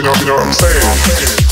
you know, you know what I'm saying?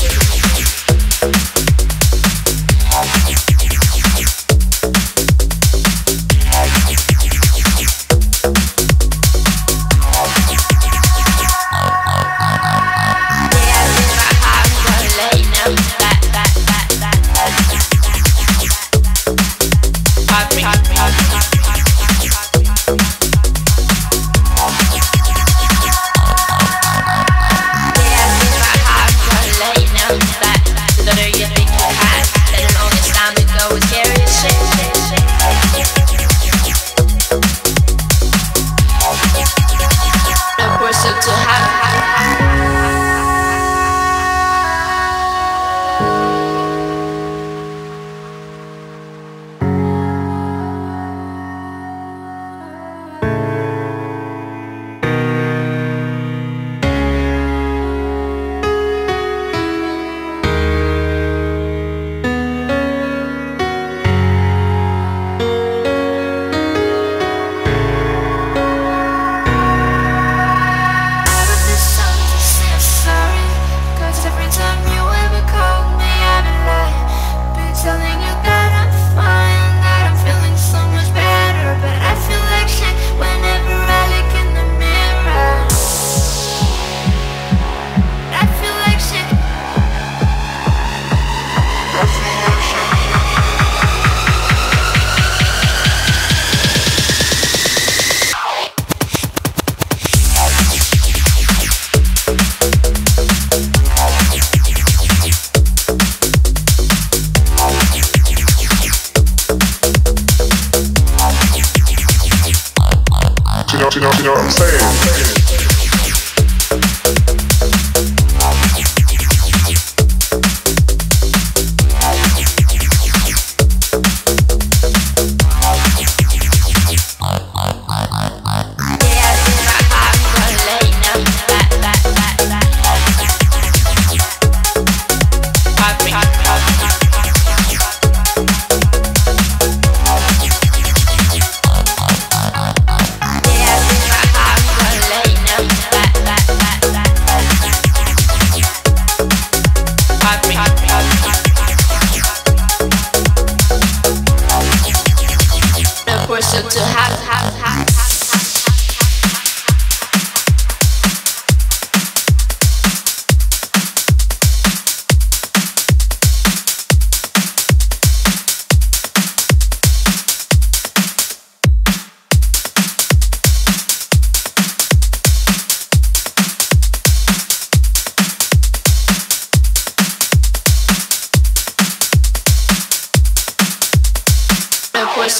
you know, you know what I'm saying?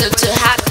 to happen.